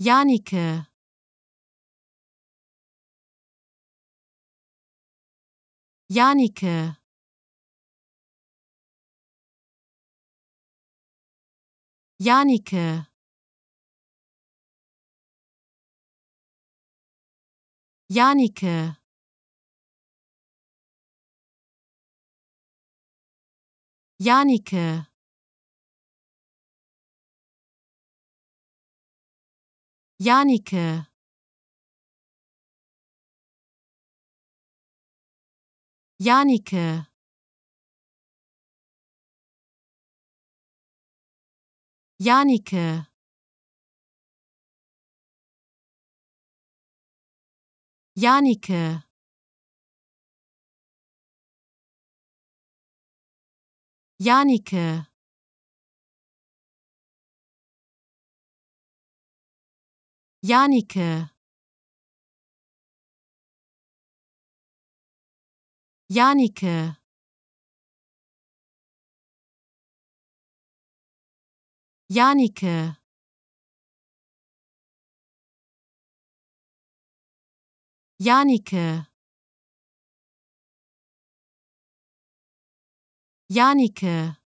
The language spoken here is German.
Janike Janike Janike Janike Janike Janike. Janike. Janike. Janike. Janike Janike. Janike. Janike. Janike. Janike